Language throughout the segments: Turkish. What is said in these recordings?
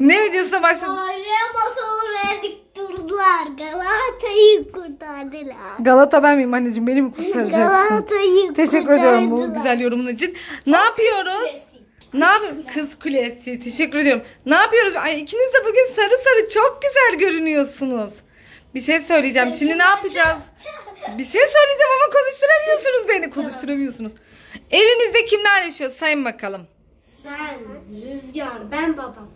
Ne videosuna başladın? Oraya dik durdular. Galata'yı kurtardılar. Galata ben miyim anneciğim? Beni mi kurtaracaksın? Galata'yı Teşekkür ediyorum bu güzel yorumun için. Ne yapıyoruz? Ne yapıyoruz? Kız kulesi. Teşekkür ediyorum. Ne yapıyoruz? Ay ikiniz de bugün sarı sarı çok güzel görünüyorsunuz. Bir şey söyleyeceğim. Şimdi ne yapacağız? Bir şey söyleyeceğim ama konuşturamıyorsunuz beni. Konuşturamıyorsunuz. Evimizde kimler yaşıyor? Sayın bakalım. Sen, Rüzgar, ben babam.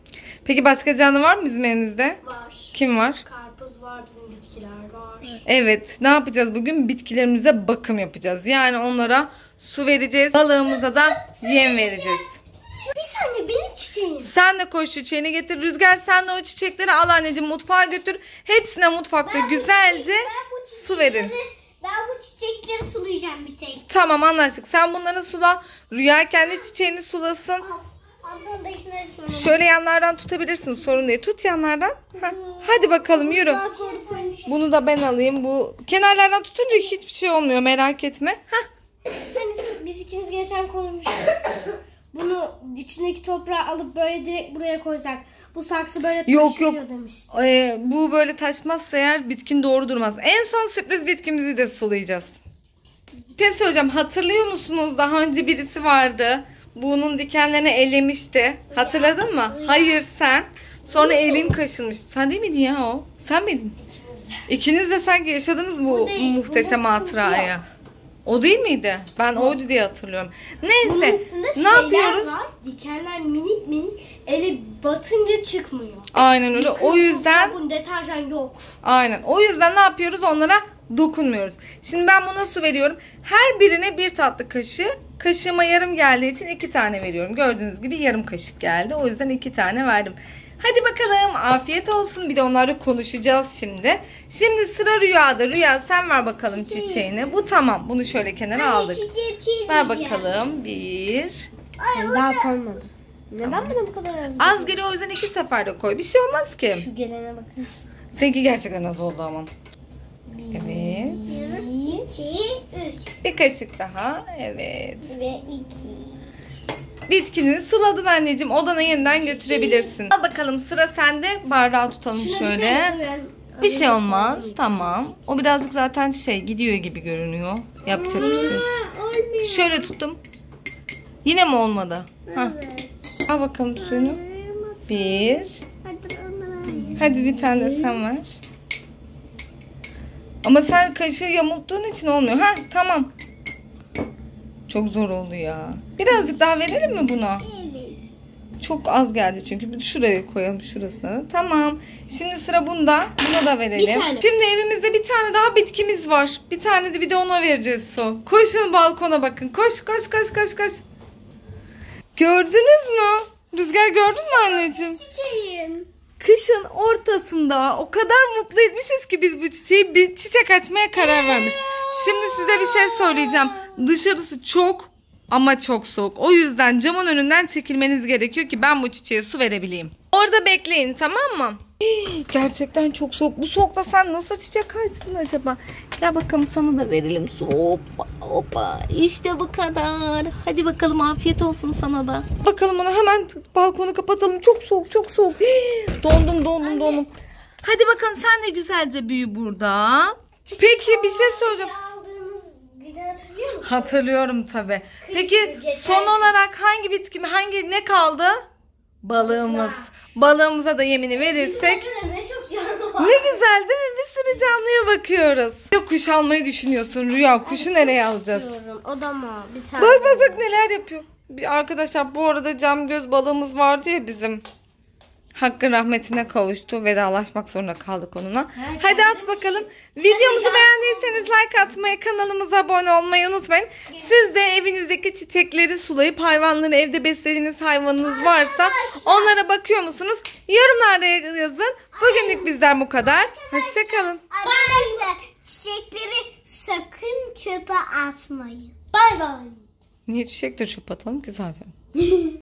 Peki başka canlı var mı bizim evimizde? Var. Kim var? Karpuz var, bizim bitkiler var. Evet. Ne yapacağız bugün? Bitkilerimize bakım yapacağız. Yani onlara su vereceğiz. Balığımıza da yem vereceğiz. Bir saniye benim çiçeğim. Sen de koş çiçeğini getir. Rüzgar sen de o çiçekleri al anneciğim mutfağa götür. Hepsine mutfakta güzelce su verin. Ben bu çiçekleri sulayacağım bir tek. Tamam anlaştık. Sen bunları sula. Rüya kendi çiçeğini sulasın. Altındakileri sulayacağım. Şöyle yanlardan tutabilirsin sorun değil. Tut yanlardan. Heh. Hadi bakalım yürü. Daha korkunç. Bunu da ben alayım. Bu kenarlardan tutunca hiçbir şey olmuyor merak etme. Heh. Hani biz ikimiz geçen konuşmuştuk. Bunu içindeki toprağı alıp böyle direkt buraya koysak bu saksı böyle Yok, taşıyor yok. demişti. Ee, bu böyle taşmazsa eğer bitkin doğru durmaz. En son sürpriz bitkimizi de sulayacağız. Bir şey söyleyeceğim. Hatırlıyor musunuz? Daha önce birisi vardı. Bunun dikenlerini ellemişti. Hatırladın mı? Hayır sen. Sonra elin kaşınmış. Sen değil miydin ya o? Sen miydin? İkiniz de sanki yaşadınız bu değil, muhteşem hatırayı. O değil miydi? Ben oydu diye hatırlıyorum. Bunun Neyse. üstünde Ne yapıyoruz? var. Dikenler minik minik eli batınca çıkmıyor. Aynen öyle. O Yıkıyorsun, yüzden Sabun, deterjan yok. Aynen. O yüzden ne yapıyoruz? Onlara dokunmuyoruz. Şimdi ben buna su veriyorum. Her birine bir tatlı kaşığı. Kaşığıma yarım geldiği için iki tane veriyorum. Gördüğünüz gibi yarım kaşık geldi. O yüzden iki tane verdim. Hadi bakalım. Afiyet olsun. Bir de onlarla konuşacağız şimdi. Şimdi sıra Rüya'da. Rüya sen ver bakalım çiçeğini. Bu tamam. Bunu şöyle kenara aldık. Çiğneyeceğim. Ver bakalım. Bir. Sen daha koymadın. Neden bana bu kadar az? Az geliyor o yüzden iki seferde koy. Bir şey olmaz ki. Şu gelene bakar mısın? Seninki gerçekten az oldu ama. Evet. İki, üç Bir kaşık daha. Evet. ve iki. Bitkini suladın anneciğim. Odana yeniden götürebilirsin. Al bakalım sıra sende. Bardağı tutalım şöyle. Bir şey olmaz. Tamam. O birazcık zaten şey gidiyor gibi görünüyor. Yapacak bir şey. yok. Şöyle tuttum. Yine mi olmadı? Hah. Al bakalım suyunu. Bir. Hadi bir tane sen ver. Ama sen kaşığı yamulttuğun için olmuyor. Ha tamam. Çok zor oldu ya. Birazcık daha verelim mi buna? Evet. Çok az geldi çünkü. Şuraya koyalım şurasına. Tamam. Şimdi sıra bunda. Buna da verelim. Bir tane. Şimdi evimizde bir tane daha bitkimiz var. Bir tane de bir de ona vereceğiz su. Koşun balkona bakın. Koş koş koş koş koş. Gördünüz mü? Rüzgar gördün mü anneciğim? Çiçeğim. Kışın ortasında o kadar mutlu etmişiz ki biz bu çiçeği bir çiçek açmaya karar vermiş. Şimdi size bir şey söyleyeceğim. Dışarısı çok ama çok soğuk. O yüzden camın önünden çekilmeniz gerekiyor ki ben bu çiçeğe su verebileyim. Orada bekleyin tamam mı? Gerçekten çok soğuk. Bu soğukta sen nasıl çiçek açsın acaba? Gel bakalım sana da verelim su. Hoppa hoppa. İşte bu kadar. Hadi bakalım afiyet olsun sana da. Bakalım onu hemen balkonu kapatalım. Çok soğuk çok soğuk. Dondum dondum dondum. Hadi bakalım sen de güzelce büyü burada. Peki bir şey hatırlıyor musun? Hatırlıyorum tabi. Peki geçen son kış. olarak hangi bitki hangi ne kaldı? Balığımız. Balığımıza da yemini verirsek ne çok canlı var. ne güzel değil mi? Bir sürü canlıya bakıyoruz. Ya kuş almayı düşünüyorsun Rüya. Kuşu nereye alacağız? Diyorum. Odama bir tane. Bak bak bak neler yapıyor. Bir arkadaşlar bu arada cam göz balığımız vardı ya bizim. Hakkın rahmetine kavuştu. Vedalaşmak zorunda kaldık onunla. Hadi at bakalım. Videomuzu beğendiyseniz like atmayı, kanalımıza abone olmayı unutmayın. Siz de evinizdeki çiçekleri sulayıp hayvanları evde beslediğiniz hayvanınız varsa onlara bakıyor musunuz? Yorumlarda yazın. Bugünlük bizden bu kadar. Hoşçakalın. Arkadaşlar çiçekleri sakın çöpe atmayın. Bay bay. Niye çiçek de çöp atalım ki zaten?